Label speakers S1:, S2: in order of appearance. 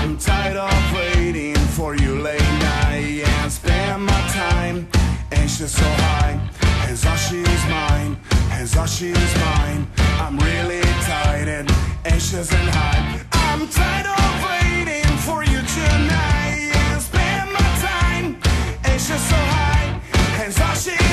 S1: I'm tired of waiting for you late night Yeah, spend my time anxious so high. As all she's mine, as all she's mine I'm really tired and anxious and high. I'm tired of waiting for you tonight Yeah, spend my time anxious so high. As all she's